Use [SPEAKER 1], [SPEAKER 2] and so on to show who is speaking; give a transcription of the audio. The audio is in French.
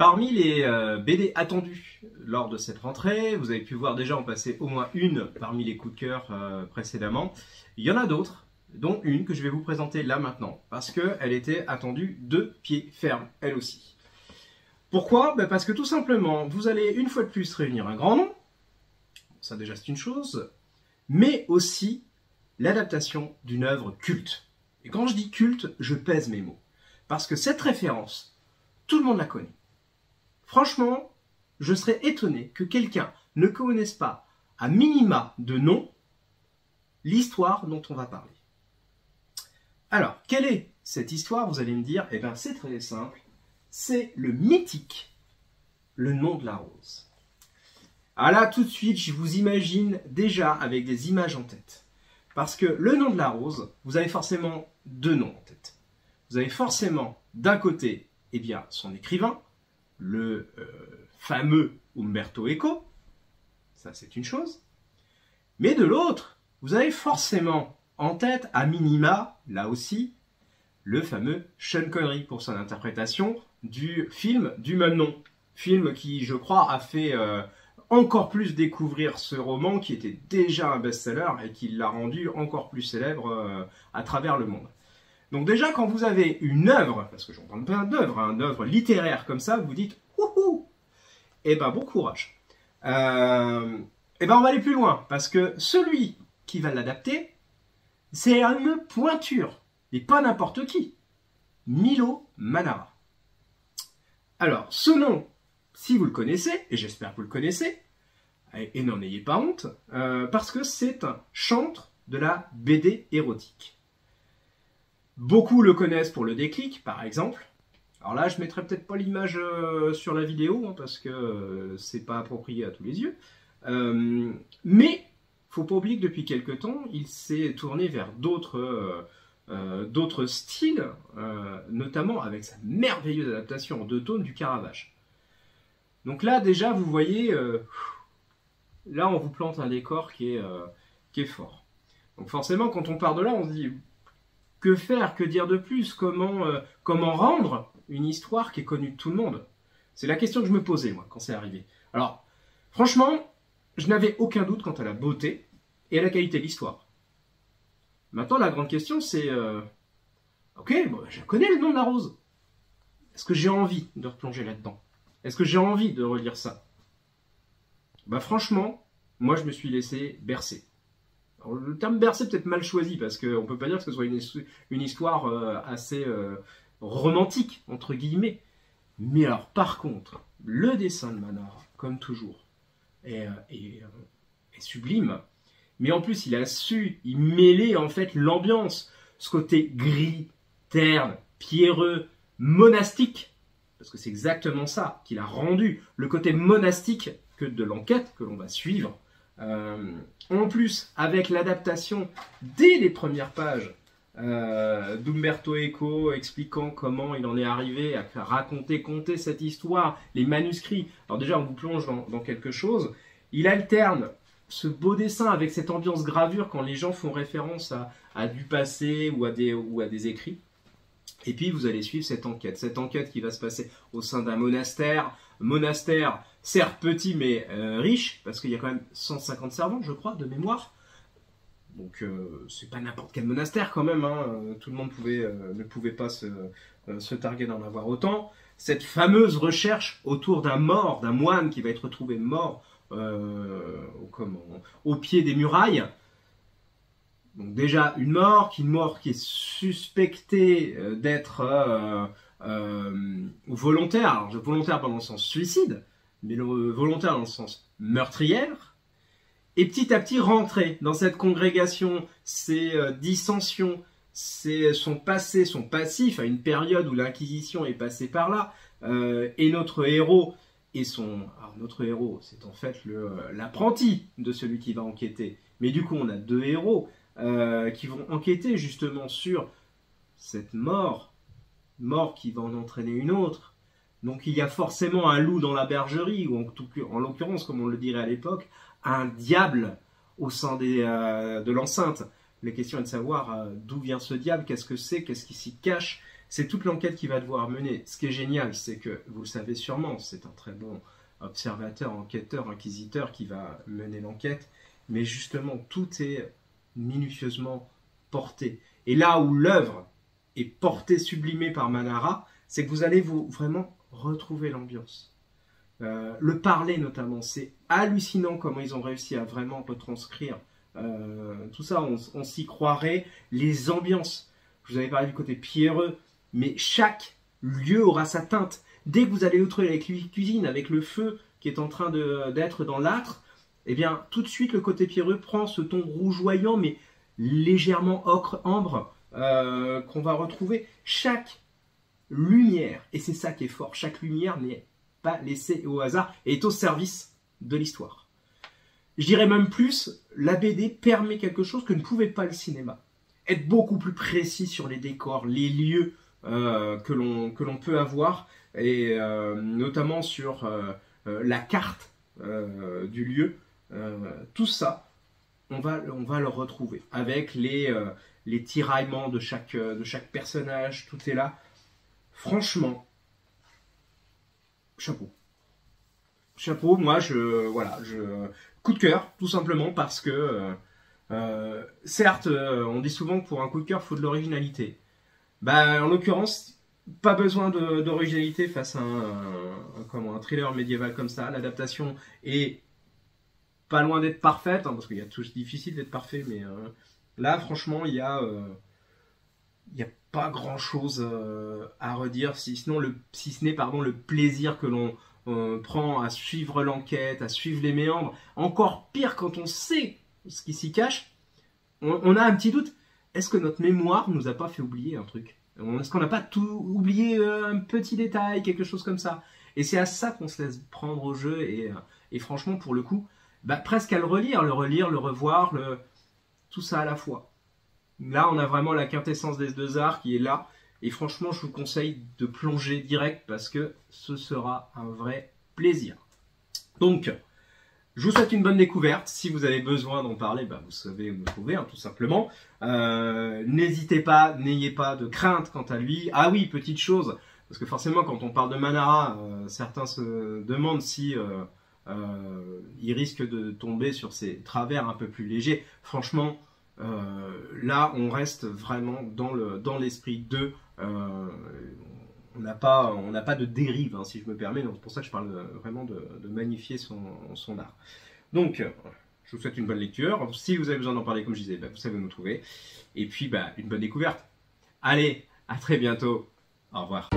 [SPEAKER 1] Parmi les euh, BD attendus lors de cette rentrée, vous avez pu voir déjà en passer au moins une parmi les coups de cœur euh, précédemment. Il y en a d'autres, dont une que je vais vous présenter là maintenant, parce qu'elle était attendue de pied ferme, elle aussi. Pourquoi? Ben Parce que tout simplement, vous allez une fois de plus réunir un grand nom, ça déjà c'est une chose, mais aussi l'adaptation d'une œuvre culte. Et quand je dis culte, je pèse mes mots. Parce que cette référence, tout le monde la connaît. Franchement, je serais étonné que quelqu'un ne connaisse pas, à minima de nom, l'histoire dont on va parler. Alors, quelle est cette histoire Vous allez me dire, eh bien c'est très simple, c'est le mythique Le nom de la rose. Ah là, tout de suite, je vous imagine déjà avec des images en tête. Parce que le nom de la rose, vous avez forcément deux noms en tête. Vous avez forcément d'un côté, eh bien, son écrivain, le euh, fameux Umberto Eco, ça c'est une chose. Mais de l'autre, vous avez forcément en tête, à minima, là aussi, le fameux Sean Connery pour son interprétation du film du même nom. Film qui, je crois, a fait euh, encore plus découvrir ce roman qui était déjà un best-seller et qui l'a rendu encore plus célèbre euh, à travers le monde. Donc déjà, quand vous avez une œuvre, parce que j'en parle pas d'œuvre, hein, une œuvre littéraire comme ça, vous dites « Wouhou !» Eh ben, bon courage. Euh, eh ben, on va aller plus loin, parce que celui qui va l'adapter, c'est une pointure, et pas n'importe qui. Milo Manara. Alors, ce nom, si vous le connaissez, et j'espère que vous le connaissez, et n'en ayez pas honte, euh, parce que c'est un chantre de la BD érotique. Beaucoup le connaissent pour le déclic, par exemple. Alors là, je mettrai peut-être pas l'image euh, sur la vidéo, hein, parce que euh, c'est pas approprié à tous les yeux. Euh, mais, faut pas oublier que depuis quelques temps, il s'est tourné vers d'autres d'autres styles, notamment avec sa merveilleuse adaptation en deux tones du Caravage. Donc là, déjà, vous voyez, là, on vous plante un décor qui est fort. Donc forcément, quand on part de là, on se dit, que faire Que dire de plus? Comment, euh, comment rendre une histoire qui est connue de tout le monde? C'est la question que je me posais, moi, quand c'est arrivé. Alors, franchement, je n'avais aucun doute quant à la beauté et à la qualité de l'histoire. Maintenant, la grande question, c'est... Euh, ok, je connais le nom de la rose. Est-ce que j'ai envie de replonger là-dedans? Est-ce que j'ai envie de relire ça? Bah franchement, moi je me suis laissé bercer le terme bercé peut-être mal choisi parce qu'on ne peut pas dire que ce soit une, histoire euh, assez euh, romantique, entre guillemets. Mais alors, par contre, le dessin de Manara, comme toujours, est, euh, sublime. Mais en plus, il a su y mêler en fait l'ambiance, ce côté gris, terne, pierreux, monastique, parce que c'est exactement ça qu'il a rendu, le côté monastique que de l'enquête que l'on va suivre en plus, avec l'adaptation dès les premières pages euh, d'Umberto Eco expliquant comment il en est arrivé à raconter, conter cette histoire, les manuscrits. Alors déjà, on vous plonge dans, quelque chose. Il alterne ce beau dessin avec cette ambiance gravure quand les gens font référence à, du passé ou à, des, ou à des écrits. Et puis vous allez suivre cette enquête, cette enquête qui va se passer au sein d'un monastère, monastère certes petit mais euh, riche, parce qu'il y a quand même 150 servants, je crois, de mémoire. Donc euh, c'est pas n'importe quel monastère quand même, hein. tout le monde euh, ne pouvait pas se, targuer d'en avoir autant. Cette fameuse recherche autour d'un mort, d'un moine qui va être retrouvé mort au pied des murailles. Donc déjà une mort, une mort qui est suspectée d'être volontaire, alors volontaire dans le sens suicide, mais volontaire dans le sens meurtrière, et petit à petit rentrer dans cette congrégation, ces euh, dissensions, son passé, son passif, à une période où l'Inquisition est passée par là, euh, et notre héros et notre héros, c'est en fait euh, l'apprenti de celui qui va enquêter. Mais du coup, on a deux héros qui vont enquêter justement sur cette mort, mort qui va en entraîner une autre, donc il y a forcément un loup dans la bergerie, ou en, l'occurrence, comme on le dirait à l'époque, un diable au sein euh, de l'enceinte. La question est de savoir euh, d'où vient ce diable, qu'est-ce que c'est, qu'est-ce qui s'y cache, C'est toute l'enquête qui va devoir mener. Ce qui est génial, c'est que, vous le savez sûrement, c'est un très bon observateur, enquêteur, inquisiteur qui va mener l'enquête, mais justement, tout est minutieusement porté. Et là où l'œuvre est portée, sublimée par Manara, c'est que vous allez vous vraiment retrouver l'ambiance. Euh, le parler notamment, c'est hallucinant comment ils ont réussi à vraiment retranscrire euh, tout ça. On, s'y croirait. Les ambiances, je vous avais parlé du côté pierreux, mais chaque lieu aura sa teinte. Dès que vous allez retrouver avec la cuisine, avec le feu qui est en train d'être dans l'âtre, eh bien, tout de suite, le côté pierreux prend ce ton rougeoyant, mais légèrement ocre, ambre, euh, qu'on va retrouver. Chaque lumière, et c'est ça qui est fort, chaque lumière n'est pas laissée au hasard et est au service de l'histoire. Je dirais même plus, la BD permet quelque chose que ne pouvait pas le cinéma. Être beaucoup plus précis sur les décors, les lieux euh, que l'on peut avoir, et euh, notamment sur la carte du lieu. Tout ça, on va, on va le retrouver avec les, les tiraillements de chaque, de chaque personnage, tout est là. Franchement, chapeau. Chapeau, moi, je, voilà, je, coup de cœur, tout simplement parce que, euh, euh, certes, euh, on dit souvent que pour un coup de cœur, il faut de l'originalité. Bah, en l'occurrence, pas besoin d'originalité face à un, thriller médiéval comme ça. L'adaptation est pas loin d'être parfaite, hein, parce qu'il y a tout difficile d'être parfait, mais là, franchement, il y a, il y a pas grand chose euh, à redire, si, sinon le, si ce n'est pardon, le plaisir que l'on euh, prend à suivre l'enquête, à suivre les méandres. Encore pire quand on sait ce qui s'y cache, on, a un petit doute. Est-ce que notre mémoire nous a pas fait oublier un truc? Est-ce qu'on n'a pas tout oublié euh, un petit détail, quelque chose comme ça? Et c'est à ça qu'on se laisse prendre au jeu et franchement pour le coup, bah, presque à le relire, le relire, le revoir, tout ça à la fois. Là, on a vraiment la quintessence des deux arts qui est là. Et franchement, je vous conseille de plonger direct parce que ce sera un vrai plaisir. Donc, je vous souhaite une bonne découverte. Si vous avez besoin d'en parler, bah, vous savez où me trouver, hein, tout simplement. Euh, n'hésitez pas, n'ayez pas de crainte quant à lui. Ah oui, petite chose, parce que forcément, quand on parle de Manara, euh, certains se demandent si euh, il risque de tomber sur ces travers un peu plus légers. Franchement, euh, là, on reste vraiment dans le dans l'esprit de euh, on n'a pas, pas de dérive, hein, si je me permets. Donc c'est pour ça que je parle vraiment de, magnifier son, son, art. Donc, je vous souhaite une bonne lecture. Si vous avez besoin d'en parler, comme je disais, bah, vous savez où nous trouver. Et puis, bah, une bonne découverte. Allez, à très bientôt. Au revoir.